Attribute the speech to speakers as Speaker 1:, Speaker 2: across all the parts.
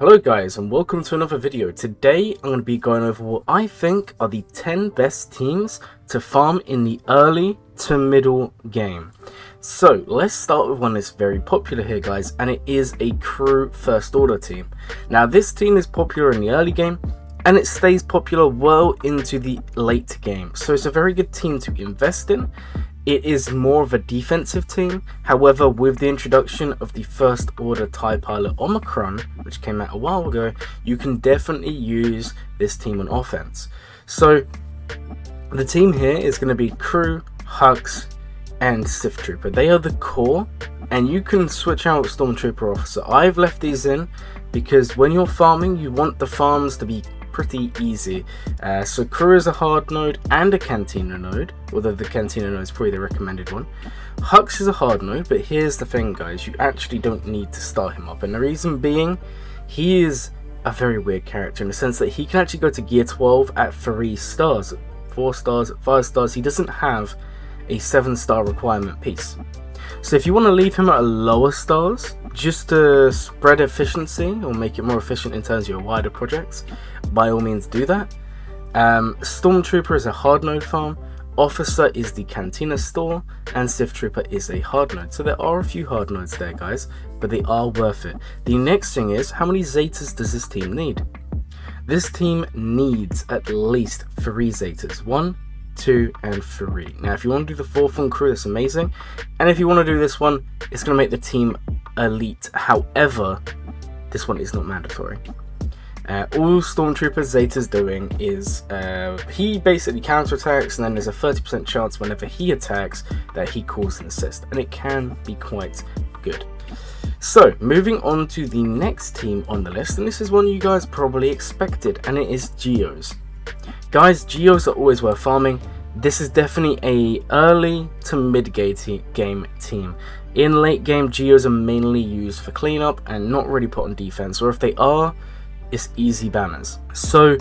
Speaker 1: Hello guys and welcome to another video. Today I'm going to be going over what I think are the 10 best teams to farm in the early to middle game. So let's start with one that's very popular here guys and it is a crew first order team. Now this team is popular in the early game and it stays popular well into the late game. So it's a very good team to invest in it is more of a defensive team. However, with the introduction of the first order TIE pilot Omicron, which came out a while ago, you can definitely use this team on offense. So, the team here is going to be Crew, Hux, and Sith Trooper. They are the core, and you can switch out Stormtrooper Officer. I've left these in because when you're farming, you want the farms to be pretty easy. Uh, so Crew is a hard node and a Cantina node, although the Cantina node is probably the recommended one. Hux is a hard node, but here's the thing guys, you actually don't need to start him up, and the reason being, he is a very weird character in the sense that he can actually go to gear 12 at 3 stars, 4 stars, 5 stars, he doesn't have a 7 star requirement piece. So if you want to leave him at lower stars, just to spread efficiency or make it more efficient in terms of your wider projects, by all means do that. Um, Stormtrooper is a hard node farm, Officer is the Cantina store, and Sith Trooper is a hard node. So there are a few hard nodes there, guys, but they are worth it. The next thing is, how many Zetas does this team need? This team needs at least three Zetas. One, two, and three. Now, if you want to do the fourth one crew, that's amazing. And if you want to do this one, it's going to make the team elite. However, this one is not mandatory. Uh, all Stormtrooper Zeta's doing is uh, he basically counterattacks, and then there's a 30% chance whenever he attacks that he calls an assist, and it can be quite good. So, moving on to the next team on the list, and this is one you guys probably expected, and it is Geos. Guys, Geos are always worth farming. This is definitely a early to mid game team. In late game, Geos are mainly used for cleanup and not really put on defense, or if they are, it's easy banners. So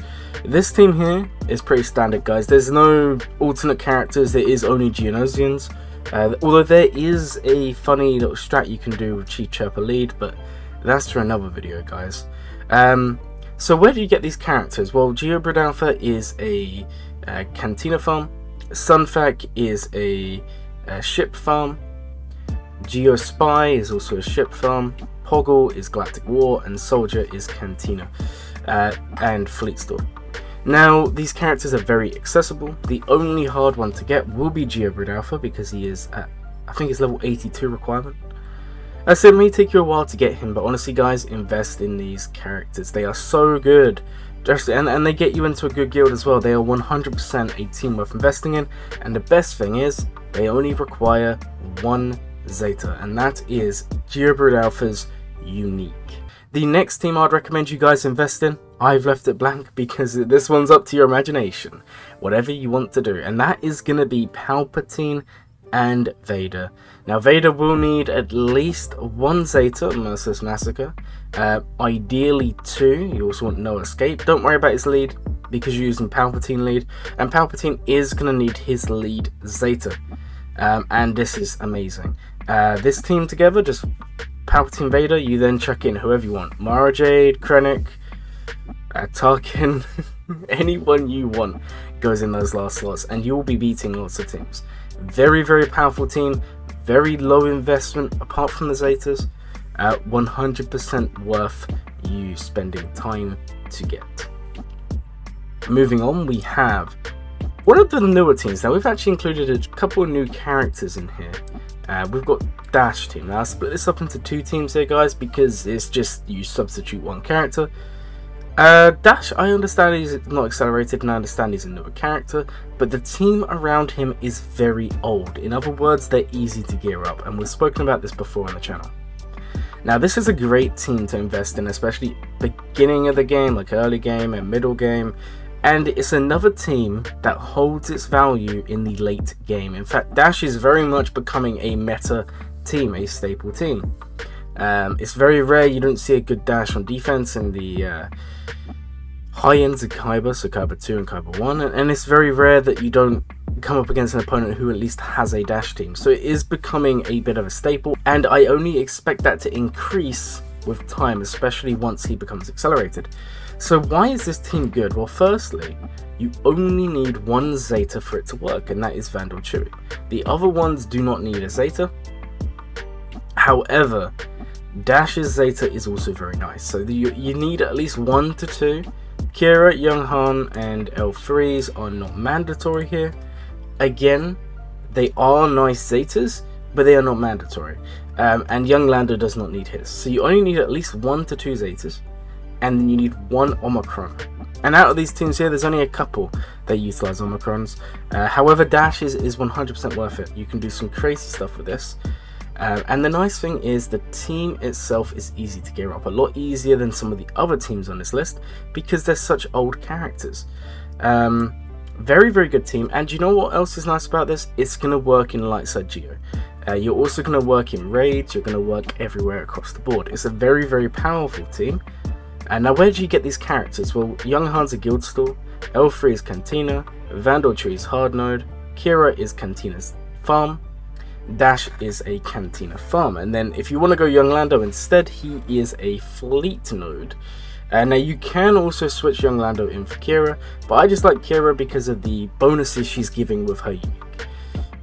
Speaker 1: this team here is pretty standard guys. There's no alternate characters, there is only Geonosians. Uh, although there is a funny little strat you can do with Chief Chirpa lead, but that's for another video guys. Um, so where do you get these characters? Well, Geobrid is a, a Cantina farm, Sunfac is a, a ship farm, Geospy is also a ship farm, Poggle is Galactic War, and Soldier is Cantina, uh, and Fleet Store. Now, these characters are very accessible. The only hard one to get will be Geobrid Alpha because he is at, I think it's level 82 requirement. I said it may take you a while to get him, but honestly guys, invest in these characters. They are so good. And, and they get you into a good guild as well. They are 100% a team worth investing in. And the best thing is, they only require one Zeta, and that is Geobrid Alpha's unique. The next team I'd recommend you guys invest in, I've left it blank because this one's up to your imagination. Whatever you want to do. And that is going to be Palpatine and Vader. Now Vader will need at least one Zeta, Merciless Massacre. Uh, ideally two. You also want No Escape. Don't worry about his lead because you're using Palpatine lead. And Palpatine is going to need his lead Zeta. Um, and this is amazing. Uh, this team together just Palpatine Vader, you then chuck in whoever you want. Mara Jade, Krennic, uh, Tarkin, anyone you want goes in those last slots, and you will be beating lots of teams. Very, very powerful team, very low investment apart from the Zetas. Uh, 100% worth you spending time to get. Moving on, we have one of the newer teams. Now, we've actually included a couple of new characters in here. Uh, we've got Dash team. Now I split this up into two teams here guys because it's just you substitute one character. Uh, Dash, I understand he's not accelerated and I understand he's a newer character, but the team around him is very old. In other words, they're easy to gear up, and we've spoken about this before on the channel. Now, this is a great team to invest in, especially beginning of the game, like early game and middle game, and it's another team that holds its value in the late game. In fact, Dash is very much becoming a meta team, a staple team. Um, it's very rare you don't see a good Dash on defense in the uh, high ends of Kyber, so Kyber 2 and Kyber 1, and, and it's very rare that you don't come up against an opponent who at least has a Dash team. So it is becoming a bit of a staple, and I only expect that to increase with time, especially once he becomes accelerated. So why is this team good? Well, firstly, you only need one Zeta for it to work, and that is Vandor Chewie. The other ones do not need a Zeta. However, Dash's Zeta is also very nice. So you, you need at least one to two. Qi'ra, Younghan, and L3s are not mandatory here. Again, they are nice Zetas, but they are not mandatory. Um, and Young Lando does not need his. So you only need at least one to two Zetas, and then you need one Omicron. And out of these teams here, there's only a couple that utilize Omicrons. Uh, however, Dash is, is 100% worth it. You can do some crazy stuff with this. Um, and the nice thing is the team itself is easy to gear up, a lot easier than some of the other teams on this list because they're such old characters. Um, very, very good team. And you know what else is nice about this? It's going to work in Lightside Geo. Uh, you're also going to work in raids, you're going to work everywhere across the board. It's a very, very powerful team. And now, where do you get these characters? Well, Young Han's a guild store, L3 is Cantina, Vandor Chewie is Hard Node, Qi'ra is Cantina's farm, Dash is a Cantina farm. And then if you want to go Young Lando instead, he is a fleet node. Uh, now you can also switch Young Lando in for Qi'ra, but I just like Qi'ra because of the bonuses she's giving with her unique.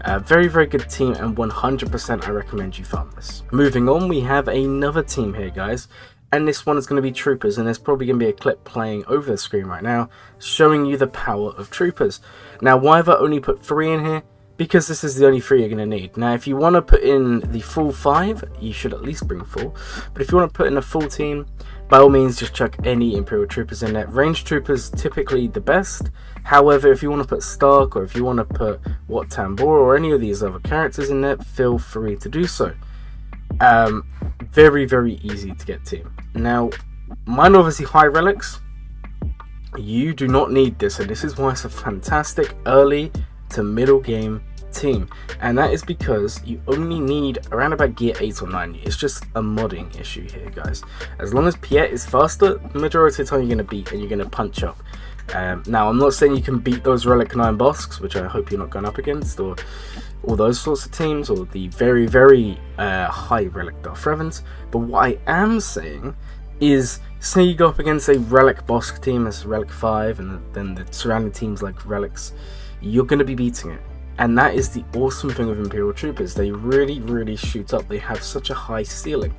Speaker 1: Uh, very very good team and 100% I recommend you farm this. Moving on we have another team here guys and this one is going to be Troopers and there's probably going to be a clip playing over the screen right now showing you the power of Troopers. Now why have I only put 3 in here? because this is the only three you're going to need. Now, if you want to put in the full five, you should at least bring four. But if you want to put in a full team, by all means, just chuck any Imperial Troopers in there. Range Troopers typically the best. However, if you want to put Starck or if you want to put Wat Tambor or any of these other characters in there, feel free to do so. Um, very, very easy to get team. Now, mine obviously high relics. You do not need this, and this is why it's a fantastic early to middle game team and that is because you only need around about gear 8 or 9 it's just a modding issue here guys as long as Piett is faster the majority of the time you're going to beat and you're going to punch up um, now I'm not saying you can beat those relic 9 Bossks which I hope you're not going up against or all those sorts of teams or the very very uh, high relic Darth Revan's but what I am saying is say you go up against a relic Bossk team as relic 5 and then the surrounding teams like relics you're going to be beating it. And that is the awesome thing with Imperial Troopers. They really, really shoot up. They have such a high ceiling.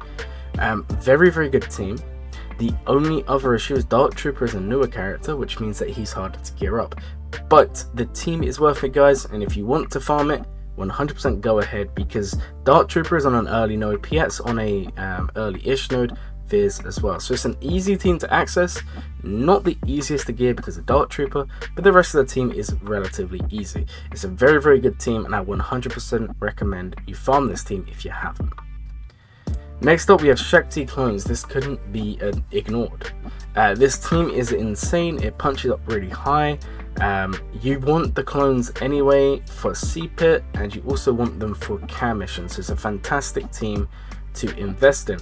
Speaker 1: Um, very, very good team. The only other issue is Dark Trooper is a newer character, which means that he's harder to gear up. But the team is worth it, guys, and if you want to farm it, 100% go ahead because Dark Trooper is on an early node, Piett's on a um, early-ish node, Fizz as well. So it's an easy team to access, not the easiest to gear because of Dark Trooper, but the rest of the team is relatively easy. It's a very, very good team, and I 100% recommend you farm this team if you haven't. Next up, we have Shaak Ti clones. This couldn't be uh, ignored. Uh, this team is insane. It punches up really high. Um, you want the clones anyway for CPIT, and you also want them for cam missions. So it's a fantastic team to invest in.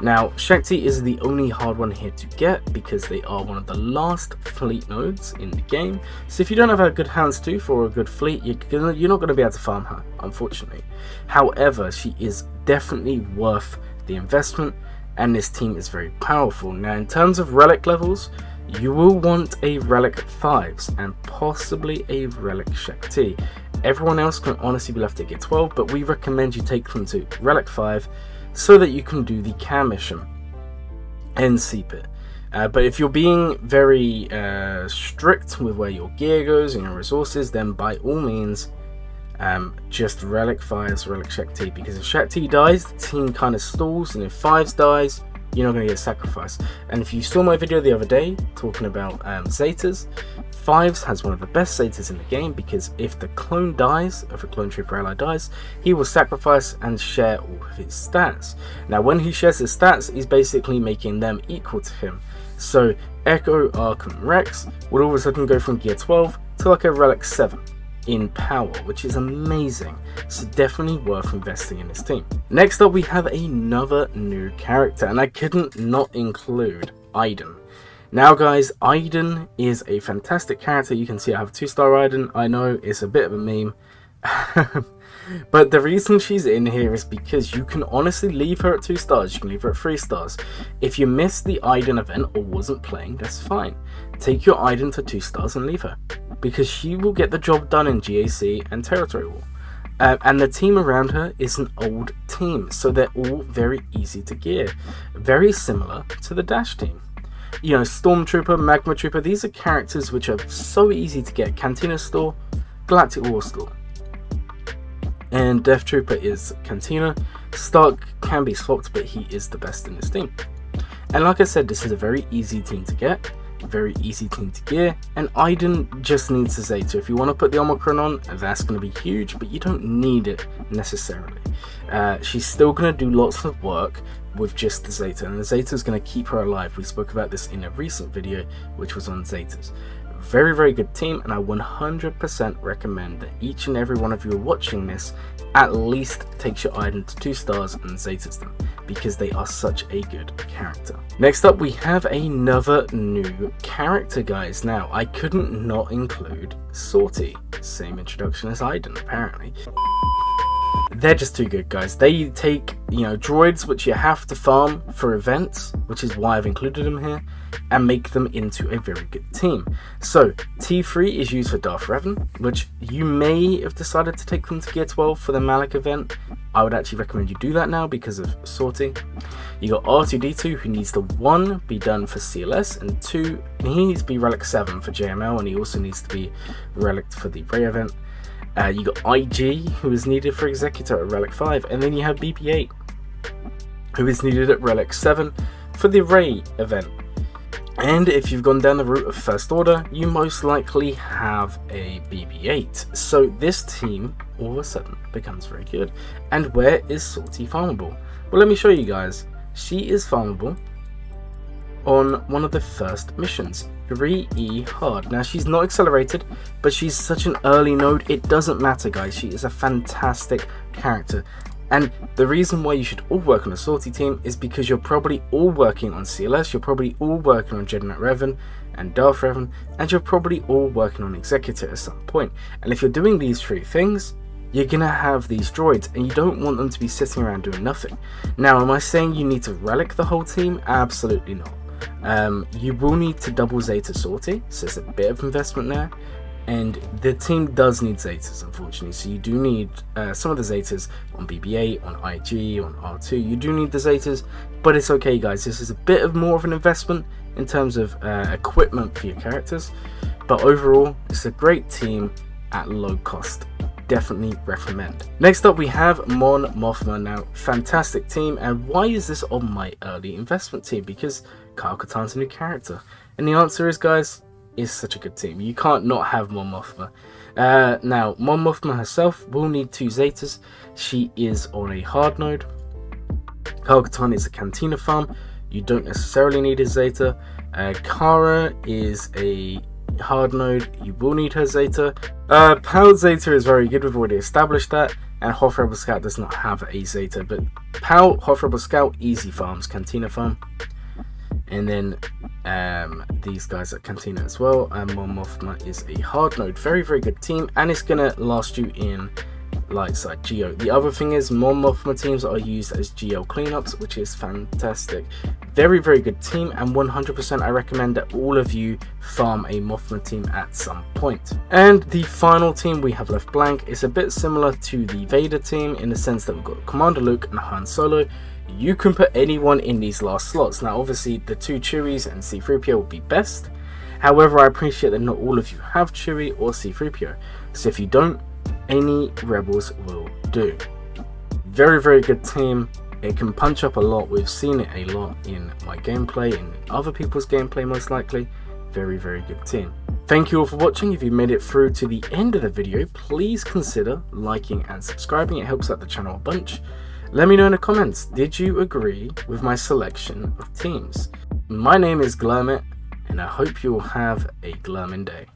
Speaker 1: Now, Shaak Ti is the only hard one here to get because they are one of the last fleet nodes in the game. So if you don't have a good Houndstooth for a good fleet, you're, gonna, you're not going to be able to farm her, unfortunately. However, she is definitely worth the investment and this team is very powerful. Now, in terms of relic levels, you will want a relic 5s and possibly a relic Shaak Ti. Everyone else can honestly be left at get 12, but we recommend you take them to relic 5 so that you can do the cam mission and CPIT. Uh, but if you're being very uh, strict with where your gear goes and your resources, then by all means, um, just Relic Fives Relic Shaak Ti. Because if Shaak Ti dies, the team kind of stalls, and if 5's dies, you're not going to get sacrificed. And if you saw my video the other day talking about um, Zetas, Fives has one of the best Zetas in the game because if the clone dies, if a clone trooper ally dies, he will sacrifice and share all of his stats. Now when he shares his stats, he's basically making them equal to him. So Echo, and Rex would all of a sudden go from gear 12 to like a relic 7 in power, which is amazing. So definitely worth investing in this team. Next up we have another new character and I couldn't not include Iden. Now guys, Iden is a fantastic character. You can see I have 2 star Iden. I know it's a bit of a meme. But the reason she's in here is because you can honestly leave her at 2 stars, you can leave her at 3 stars. If you missed the Iden event or wasn't playing, that's fine. Take your Iden to 2 stars and leave her. Because she will get the job done in GAC and Territory War. Uh, and the team around her is an old team, so they're all very easy to gear. Very similar to the Dash team. You know, Stormtrooper, Magma Trooper, these are characters which are so easy to get. Cantina Store, Galactic War Store. And Death Trooper is Cantina. Starck can be swapped, but he is the best in this team. And like I said, this is a very easy team to get very easy team to gear, and Iden just needs a Zeta. If you want to put the Omicron on, that's going to be huge, but you don't need it necessarily. Uh, she's still going to do lots of work with just the Zeta, and the Zeta is going to keep her alive. We spoke about this in a recent video, which was on Zetas. Very, very good team, and I 100% recommend that each and every one of you watching this at least takes your Iden to 2 stars and Zetas them, because they are such a good character. Next up, we have another new character, guys. Now, I couldn't not include Sortie. Same introduction as Iden, apparently they're just too good, guys. They take, you know, droids which you have to farm for events, which is why I've included them here, and make them into a very good team. So, T3 is used for Darth Revan, which you may have decided to take them to Gear 12 for the Malak event. I would actually recommend you do that now because of Sortie. You got R2D2 who needs to 1 be done for CLS and 2 he needs to be Relic 7 for JML and he also needs to be Relic for the Rey event. Uh, you got IG, who is needed for Executor at Relic 5, and then you have BB-8, who is needed at Relic 7 for the Rey event. And if you've gone down the route of First Order, you most likely have a BB-8. So this team, all of a sudden, becomes very good. And where is Sortie farmable? Well, let me show you guys. She is farmable on one of the first missions. 3E hard. Now she's not accelerated, but she's such an early node, it doesn't matter guys, she is a fantastic character. And the reason why you should all work on a sortie team is because you're probably all working on CLS, you're probably all working on Jedi Knight Revan and Darth Revan, and you're probably all working on Executor at some point. And if you're doing these three things, you're gonna have these droids and you don't want them to be sitting around doing nothing. Now, am I saying you need to relic the whole team? Absolutely not. Um, you will need to double Zeta sortie, so it's a bit of investment there. And the team does need Zetas, unfortunately. So you do need uh, some of the Zetas on BB-8, on IG, on R2. You do need the Zetas, but it's okay, guys. This is a bit of more of an investment in terms of uh, equipment for your characters. But overall, it's a great team at low cost definitely recommend. Next up we have Mon Mothma. Now, fantastic team, and why is this on my early investment team? Because Kyle Katarn's a new character. And the answer is, guys, is such a good team. You can't not have Mon Mothma. Uh, now, Mon Mothma herself will need two Zetas. She is on a hard node. Kyle Katarn is a Cantina farm. You don't necessarily need a Zeta. Uh, Cara is a hard node. You will need her Zeta. Uh, Pao Zeta is very good. We've already established that. And Hoth Rebel Scout does not have a Zeta. But Pao, Hoth Rebel Scout, easy farms. Cantina farm and then um, these guys at Cantina as well. And Mon Mothma is a hard node, very very good team, and it's gonna last you in light side geo. The other thing is Mon Mothma teams are used as geo cleanups, which is fantastic. Very very good team, and 100% I recommend that all of you farm a Mothma team at some point. And the final team we have left blank is a bit similar to the Vader team in the sense that we've got Commander Luke and Han Solo you can put anyone in these last slots. Now, obviously, the two Chewies and C3PO would be best. However, I appreciate that not all of you have Chewie or C3PO. So if you don't, any Rebels will do. Very, very good team. It can punch up a lot. We've seen it a lot in my gameplay, in other people's gameplay most likely. Very, very good team. Thank you all for watching. If you made it through to the end of the video, please consider liking and subscribing. It helps out the channel a bunch. Let me know in the comments, did you agree with my selection of teams? My name is Glurmit, and I hope you will have a glurming day.